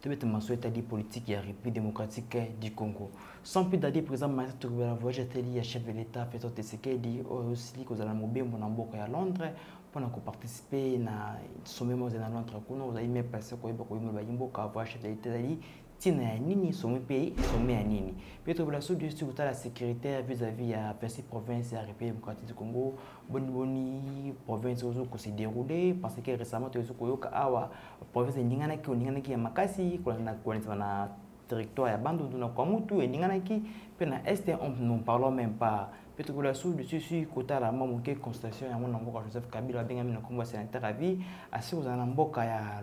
tobeta maso etali politiki ya république démocratique du congo sans plus tarder président maria tokobela voyage atali ya chef de l'état feton tesekedi oyo osili kozala na mobembo na mboka ya londres mpona koparticipe na sommet moko ezali na londres kuna ozali me place koyeba koyimela bayimboka voyage chef de l'état ezali ntina ya nini sommet mpe sommet ya nini mpe tokobela soki bien soki kotala sécuritaire vis-à-vis ya 26 province ya république démocratique du congo boni boni province ozo ko se dérouler parce que récemment tozo koyoka awa province endinganaki ondinganaki ya makasi kolanda kolandisama na territoire ya bandundu na kwamutu endinganaki mpe na est nous parlons même pas mpe tokola sous lisusu kotala mwa moke constatation yango na mboka joseph kabila abengami na nkombo ya sénateur ya vie asi kozala na mboka ya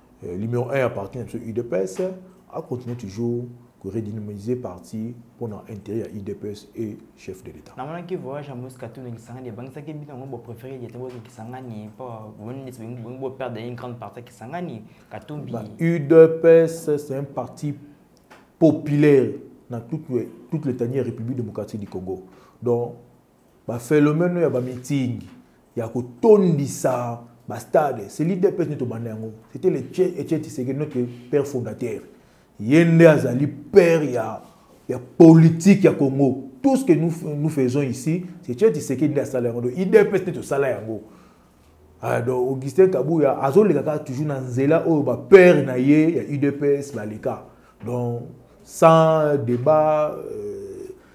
euh, numéro 1 ya parti na biso udps acontinue toujours koredynamiser parti mpo na intérêt ya udps et chef de l'état namonaki voyage ya moïse katumbi na kisangani ebangisaki bino yango bopréféré yete boki kisangani mpo bomoni neti bolingi boperdre une grande partie ya kisangani katumbi udps c'est un parti populaire na toute, toute l'étanie ya république démocratique du congo donc bafelomeno ya bamitingi ya kotondisa bastade c'est l'idps nde tobanda yango c'était le etienne tshisekedi notre père fondateur ye nde azali père ya, ya politique ya congo tout ce que nous, nous faisons ici c'est etienne tshisekedi nde asala yango donc idps nde tosala yango ah, donc augustin kabuya azoleka kaka toujours na nzela oyo bapère na ye ya udps baleka donc sans débat euh,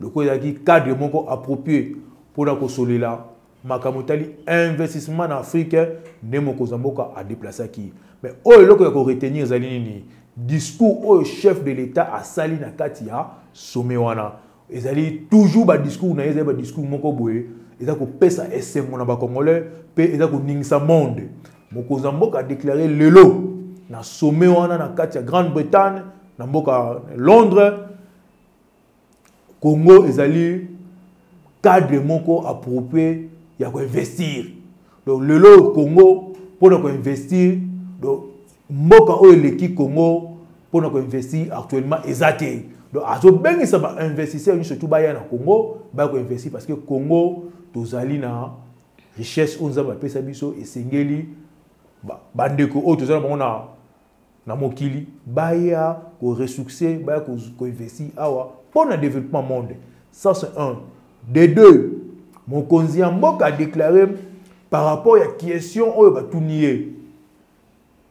lokola ezalaki cadre moko approprie mpo na kosolela makambo etali investissement na afrique nde mokonzi ya mboka adeplasaki mais oyo eloko ya koretenir ezali nini discours oyo chef de l'état asali na kati ya sommet wana ezali toujours badiscours na ye ezali badiscours moko boye eza kopesa esengo na bacongolais mpe eza koningisa monde mokonzi ya mboka adeklare lelo na sommet wana na kati ya grande bretagne na mboka londres Congo ezali cadre moko approprié ya koinvestir donc lelo oyo congo mpona koinvestir donc mboka oyo eleki congo mpona koinvestir actuellement eza te donc azobengisa bainvestisseur nyonso tu baya na congo baya koinvestir parce que congo tozali na richesse oyo nzambe apesa biso esengeli bandeko oyo toza na bango na na mokili baya ko resourcer baya ko, ko investir awa mpo na développement monde ça c'est un de deux mokonzi ya mboka adeklare par rapport ya question oyo batuni ye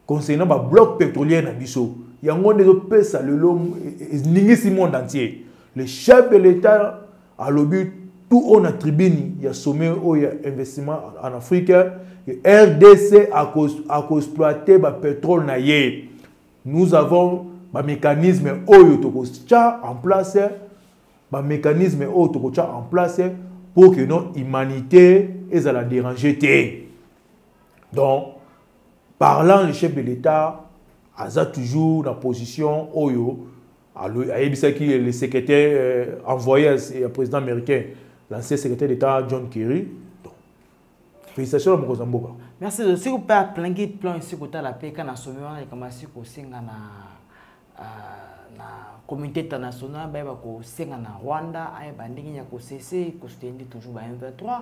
concernant babloc pétrolier na biso yango nde ezopesa lelo e, e, eningisi monde entier le chef de l'état alobi tout oyo na tribune ya sommet oyo ya investissement en afrique rdc akoexploite bapétrole na ye nous avons bamécanisme oyo tokotya en place bamécanisme oyo tokotya en place pour que non humanité ezala dérange te donc parlant le chef de l'état aza toujours na position oyo ayebisaki le secrétaire euh, envoyé ya président américain l'ancien secrétaire d'état john kerry félicitations na mokonzi ya mboka merci soki mpe aplangi plan esi kotala mpe ka na somi wana likambo asi kosenga na euh, na communauté internationale bayeba kosenga na rwanda ayeba ndenge ya kosese kosuteni toujours ba 23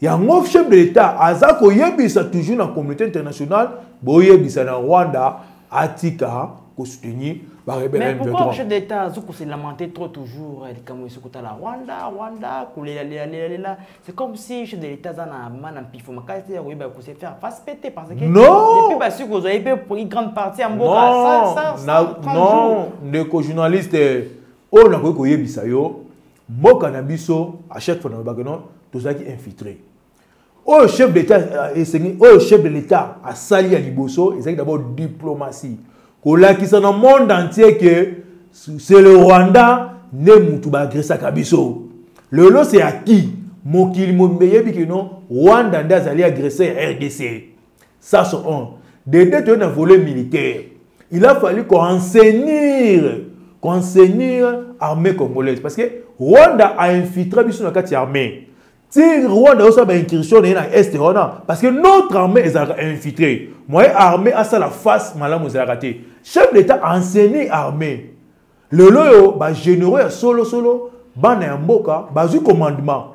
yango chef de l'etat aza koyebisa toujours na communauté internationale boyebisa na rwanda atika kosoutenir barebele pourquoi chef d'état azo kose lamenter trop toujours eh, likambo esi kotala rwanda rwanda kolelalelalelalela c'est comme si chef de l'état aza na ma na mpifo makasi te ya koyeba kose faire face pe te parce que depuis basi kozwa ye mpe grande partie ya mboka non ndeko journaliste oyo nakoki koyebisa yo mboka na biso à chaque fois nalobaka non tozalaki infiltré oyo chef d'état euh, esengi oyo chef de l'état asali ya liboso ezalaki d'abord diplomatie kolakisa na monde entier que c'est le rwanda nde mutu baagressaka biso lelo c'est à qui mokili mobimba eyebi kino rwanda nde azali agresseur ya rdc Ça c'est un. Dede toye na volet militaire. Il a fallu qu'on enseigner, qu'on enseigner armée congolaise parce que Rwanda a infiltré biso na kati armée. Ti Rwanda osa ba incursion na na est wana parce que notre armée est infiltrée. Moi armée a ça la face malamu ezalaka te. Chef d'État a enseigné armée. Lelo yo ba généraux ya solo solo bana ya mboka bazui commandement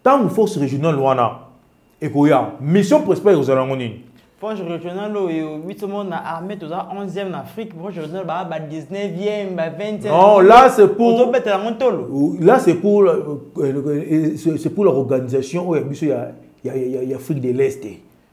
ntango force régionale wana ekoya mission principale ekozala yango nini proche régional oyo biso moko na armée toza 11e na afrique proche régional baa ba 19e ba 20e non là c'est pour tobetela yango ntolo là c'est pour euh, euh, c'est pour l'organisation oyo ya biso ya ya afrique de l'est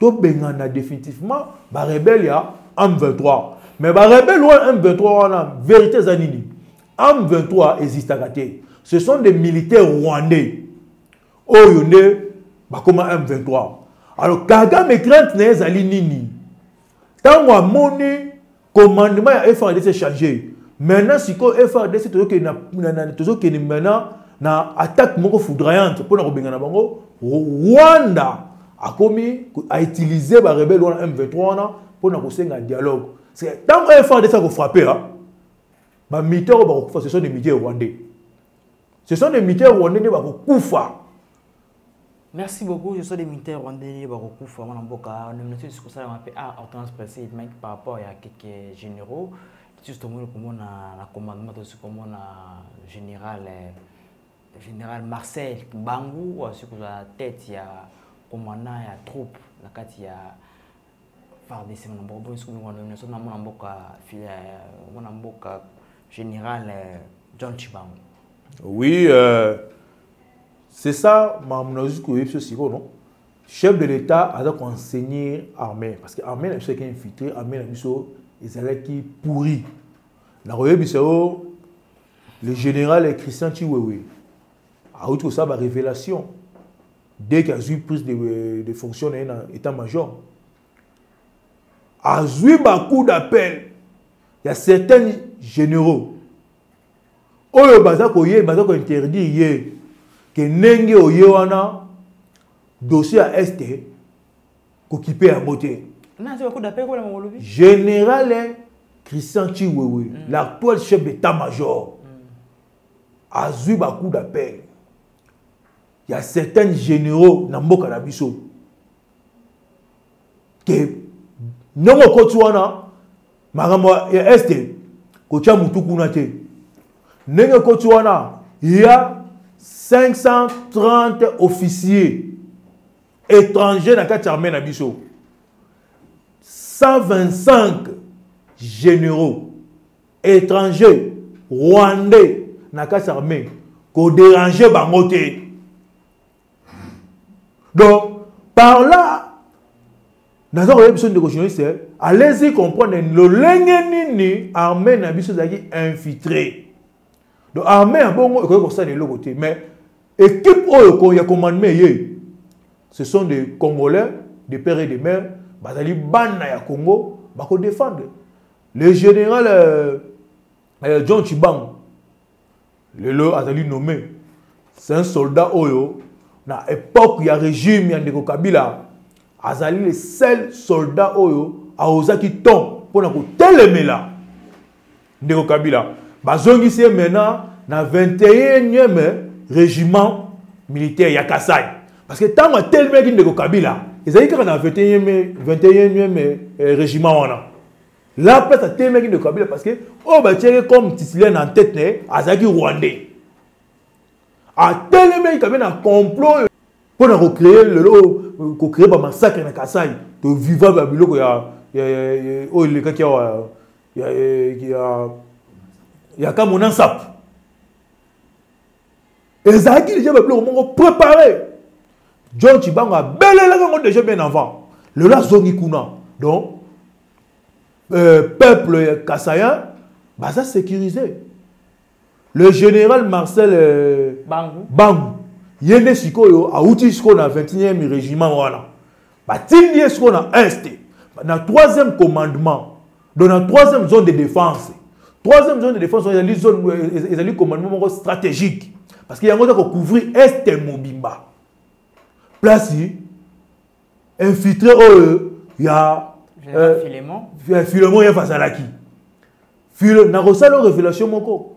tobengana définitivement barebele ya m23 mais barebele wana m23 wana vérité eza nini m23 existaka te ce sont des militaires rwandais oyo nde bakoma m23 alors kagame crainte na ye ezali nini ntango amoni commandement ya FRDC changer maintenant sikoyo FRDC tozokende maintenant na attaque moko foudroyante mpona kobengana bango Rwanda akomi autiliser barebele wana M23 wana mpona kosenga dialogue ntango FRDC akofrappe bamite oyo bakokufa ce sont des mite rwandais ce sont des mite rwandais nde bakokufa Merci beaucoup, je suis des militaires rwandais, bakokufa wana mboka, nomination lisusu kosalama mpe a ordonnance précise maki par rapport ya keke généraux, lisusu tomoni komona na commandement tosi komona général eh, général Marcel Kimbangu, oyo asoki kozala tête ya commandant ya troupe na kati ya fardc mwana mboka boye soki mwana nyonso na mwana mboka mwana mboka général euh, john chibango oui euh, c'est ça makambo nayoki koyebi biso sikoyo no chef de l'état aza koenseigne armée parce que armée na biso eki infiltré armée na biso ezalaki pourri nakoyebisa yo le général christian chiwewe auti kosala barévélation dès que azui prise de, euh, de fonction na ye na état major azui bacoup d'appel ya certains généraux oyo baza koye baza kointerdire ye ke ndenge oye wana dossier ya este kokipe yango te général eh, christian chiwewe mm. l'actuel chef d'état major mm. azwi bacoup d'appel Il y a certains généraux na mboka na biso que ndenge okoti wana makambo ya este kotya motu kuna te ndenge ekoti wana ya 530 officier étranger na kati ya armée na biso 125 généraux etranger rwandais na kati armee koderange bango te donc par là naza koyeba biso ndeko journaliste allez-y comprendre lolenge nini armée na biso ezalaki infiltré donc armée ya bongo ekoki kosala eloko te mais équipe oyo ya commandement eye ce sont des congolais de père et de mère bazali bana ya congo bakodefendre le général euh, euh, john chibangu lelo azali nommé c'est un soldat oyo na époque ya régime ya ndeko kabila azali le seul soldat oyo aozaki temps mpo na kotelemela ndeko kabila bazongisi ye maintenant na 21e régiment militaire ya kasai parce que ntango atelemaki ndeko kabila ezali kaka na 21e, 21e eh, régiment wana la place atelemaki ndeko kabila parce que oyo oh, batiaki comme titulaire na ntete na ye azalaki rwandais atelemaki kabila na complot oyo mpo na kocreye lelo oyo kocreye bamassacre na kasai toviva ba biloko ya oyo elekaki awa ya kamona nsapu ezalaki deja babiloko moko prépare john chibango abelelaka yango déjà bien avant lelo azongi kuna donc euh, peuple kasayen baza sécurisé le général marcel euh, bangu, bangu. ye nde sikoyo awuti sikoyo na 21e régiment wana batindi ye sikoyo na est na troisième commandement donc na troisième zone de défense troisième zone de défense ezali zone euh, ezali commandement moko stratégique parce que yango eza kocouvrir est mobimba place infiltré oyo euh, ya euh, filemon ye azalaki nakosala révélation moko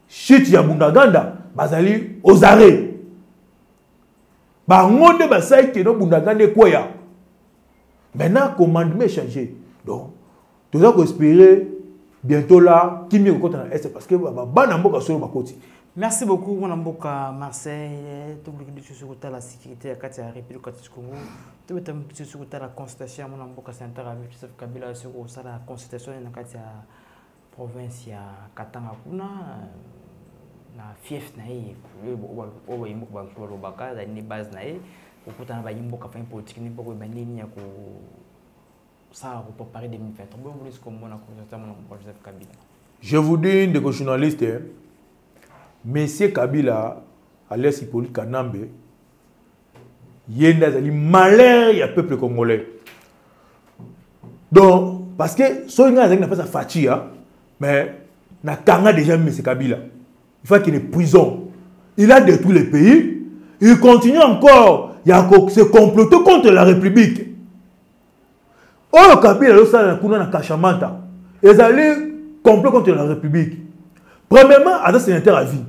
chute ya bundaganda bazali aux arrêts bango nde basali keno bundaganda ekweya maintenant commandement echange donc toza koespere bientôt la kimia ekokota na est parce que bana mboka solo bakoti merci beaucoup mwana mboka marseille tobluki lisusu kotala sécurité ya kati ya république kati congo tobeta lisusu kotala consultation ya mwana mboka santar ami joseph kabila soki kosala consultation na kati ya province ya katanga kuna na fief na ye oyo bayimboka balusu balobaka azali nde base na ye kokutana bayimboka fani politiki nde mpo koyeba ndenge nini ya kosala kopropare 2023 boyo molisi komona kozotamona mokolo joseph kabila je vous dis ndeko journaliste monsieur kabila alias hippolyte kanambe ye nde azali malheur ya peuple congolais donc parce que soki ngai azalaki na face ya faci ya mais nakanga déjà mese kabila il faut akende prison il a détruit le pays il continue encore ya se comploter contre la république oyo kabila azosalela kuna na kashamanta ezali complot contre la république premièrement aza sénateur à vie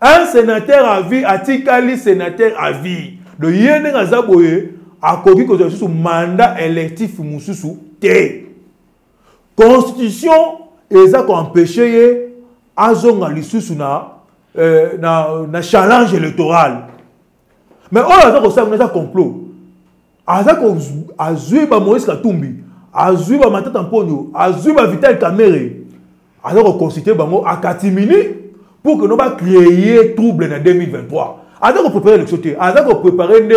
un sénateur à vie atikali sénateur à vie do ye ndenge aza boye akoki kozwa lisusu mandat électif mosusu te constitution eza koempêche ye azonga lisusu na, euh, na, na challenge électoral mais oyo aza kosala kuna eza complot aza azwi ba moïse katumbi azwi ba matata mponyo azwi ba vital kamere aza koconsulte bango akatimini pour que no bacreye trouble na 2023 aza koprépare élection te aza koprépare nde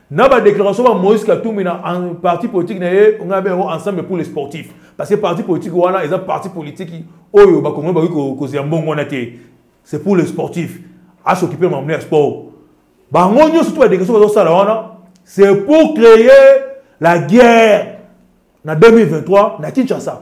na ba déclaration ba Moïse Katumbi na en parti politique na ye on a bien ensemble pour les sportifs parce que parti politique wana eza parti politique oyo ba congolais ba ko ko zia mbongo na te c'est pour les sportifs à s'occuper de mon sport ba ngonyo surtout ba déclaration ba sala wana c'est pour créer la guerre na 2023 na Kinshasa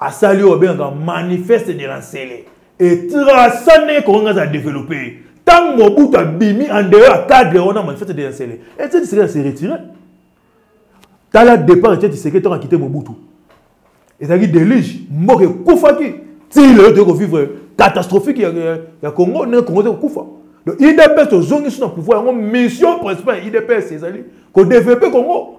asali oyo babengaka manifeste de lancele etrasa ndenge kongo aza developpe ntango mobutu abimi andeo ya cadre wana manifeste de lancele etieti sekete se retire tala départ etieti sekete ntango akite mobutu ezalaki delige mboka ekufaki ti lelo toyei kovivre catastrophique ya, ya, ya congo ndenge congo ezali kokufa donc idps tozongisi na pouvoir yango mission principale ya idps ezali kodeveloppe congo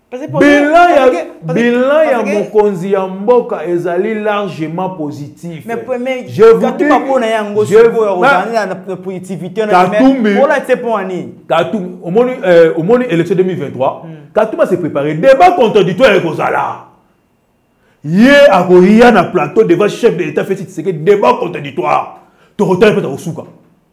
bilan ya mokonzi ya mboka ezali largement positif omoni euh, élection 2023 hmm. katuma se préparer débat contradictoire ekozala ye akoya na plateau devant chef de l'état fesi tiseke débat contradictoire tokotala mpe takosuka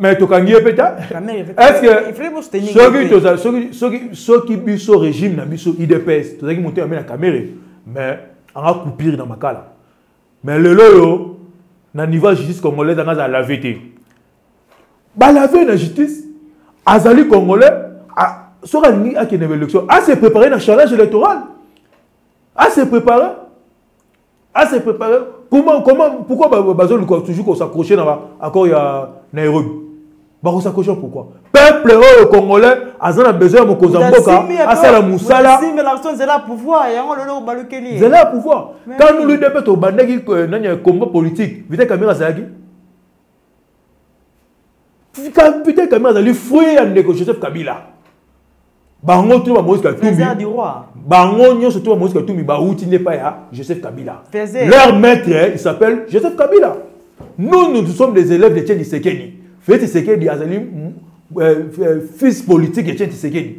mais tokangi ye mpe ta soki biso régime na biso idps tozalaki moto yambe na kamere mais anga coupire na makala mais lelo oyo na niveau ya justice congolaise anga azala lave te balave na justice azali congolais soki alingi akende ba élection ase prépare na challenge électoral ase prépare à se préparer comment comment pourquoi bazo luka toujours qu'on s'accrocher na ba accord ya Nairobi bako s'accrocher pourquoi peuple oyo congolais aza na besoin ya mokonzi ya mboka asala mosala zela ya pouvoir kanu lide mpe tobandaki nani ya combat politique vita kamera azalaki Peter Kamina azali frère ya ndeko Joseph Kabila. Bango tout ba Moïse Katumbi. Bango nyonso tout ba Moïse Katumbi ba uti n'est pas ya Joseph Kabila. Leur maître, eh, il s'appelle Joseph Kabila. Nous, nous sommes des élèves de Tcheni Sekeni. Félix Sekeni azali euh, euh, fils politique de Tcheni Sekeni.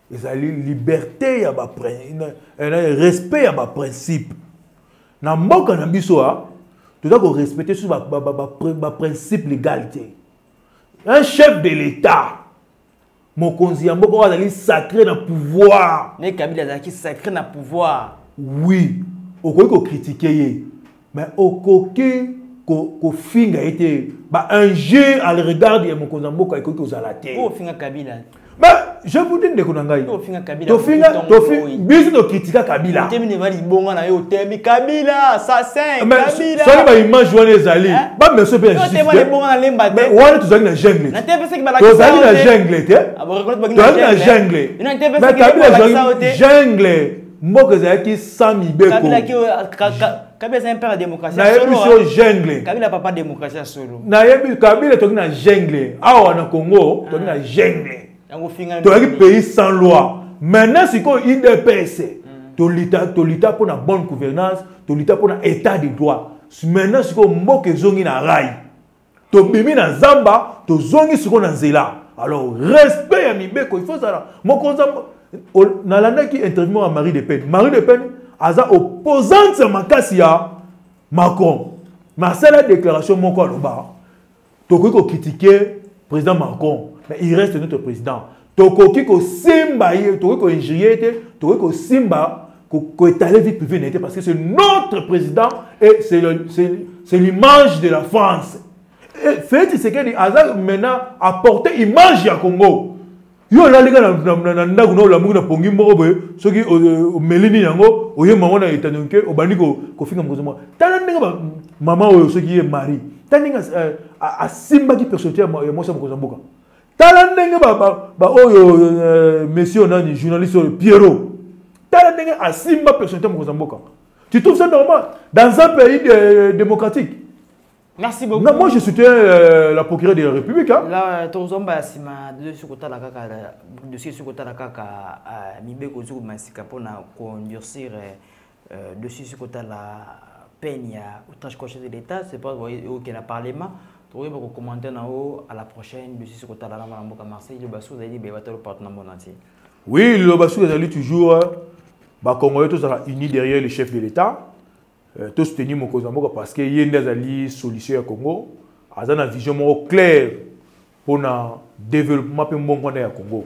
ezali liberté ya ba eh, respect ya ba principe na mboka na biso a ah, toza korespecte sur baprincipe legal te un chef de l'état mokonzi ya mboka oyo azali sacré na pouvoir ne kabila azalaki sacré na pouvoir oui okoki kokritike ye mais okoki kofinga ko ye te bainjure à le regarde ya mokonzi ya mboka ekoki kozala te ofinga kabila ba je vous dis ndeko na ngai tofinga kabila tofinga tofi biso to critika kabila temi ne vali bonga na yo temi kabila assassin ah, kabila solo ba image wana ezali eh? ba meso pe ya justice temi ne bonga na lemba te wana tozali na jungle na temi seki bala tozali na jungle te ah, tozali na jungle mais kabila azali jungle mboka ezalaki sans mibeko kabila azali mpe na démocratie nayebi so jungle kabila papa démocratie ya solo nayebi kabila toki na jungle awa na congo toki na jungle toyaki pays sans loi maintenant sikoyo idps mm. tolita tolita mpo na bonne gouvernance tolita mpo na état de droit maintenant sikoyo mboka ezongi na rai tobimi na zamba tozongi sikoyo na nzela alors respect ya mibeko il faut ozala mokonzi nalandaki interview ya marie de pen marie de pen aza opposante ya makasi ya macron mais asala déclaration moko aloba tokoki kokritike président macron mais il reste notre président tokoki kosimba ye tokoki koinjrie ye te tokoki kosimba koetale vie privé na ye te parce que c'est notre président et c'est l'image de la france felix tshisekedi aza maintenant apporte image ya congo yo olalika na ndako na olamuki na pongi moko boye soki omeli nini yango oyemba yango na etando moke obandi kofinga mokonzi mwa tala ndenge mama oyo soki ye marie tala ndenge asimbaki personnalité ya mwasi ya mokonzi ya mboka tala ndenge baoyo euh, monsieur nani journaliste oyo pierrot tala ndenge asimba personnalité mokonzi ya mboka tu trouves ça normal dans un pays de, euh, démocratique Merci beaucoup. Non, moi je soutiens euh, la procureure de la République. Hein. Là, ton zomba ya sima de ce côté la kaka dossier ce côté la kaka euh, mibeko ce masika pona ko endurcir euh, euh, dossier soki otala peine ya outrage conscient de l'état c'est pas okela parlement tokoki bakocommenter na yo à la prochaine dossier soki otala na mwana mboka marseille liloba soki ozali libeba talo partout na monde entier oui liloba soki ezali toujours euh, bacongolais tozala unis derrière le chef de l'état euh, tosoutenir mokonzi ya mboka parce que ye nde azali solution ya congo aza na vision moko claire mpona développement mpe mbongwana ya congo